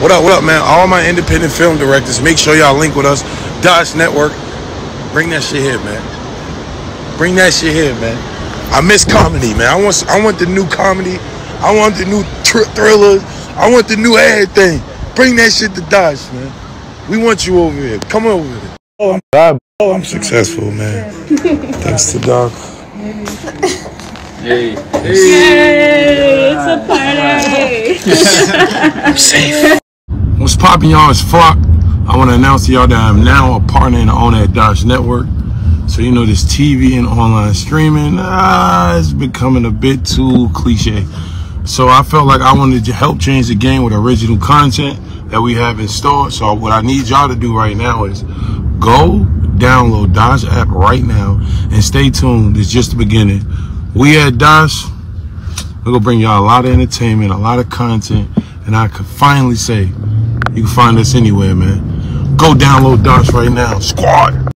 What up, what up, man? All my independent film directors, make sure y'all link with us. Dosh Network. Bring that shit here, man. Bring that shit here, man. I miss comedy, man. I want I want the new comedy. I want the new thr- thrillers. I want the new everything. Bring that shit to Dosh, man. We want you over here. Come over here. Oh, I'm, God, oh, I'm successful, man. Thanks to Doc. Hey. Yay, it's a party. I'm safe. What's poppin', y'all? It's Flock. I want to announce to y'all that I'm now a partner and owner at Dosh Network. So you know this TV and online streaming, ah, it's becoming a bit too cliche. So I felt like I wanted to help change the game with original content that we have in store. So what I need y'all to do right now is go download Dosh app right now and stay tuned. It's just the beginning. We at Dosh, we're gonna bring y'all a lot of entertainment, a lot of content, and I can finally say you can find us anywhere, man. Go download Dosh right now. Squad.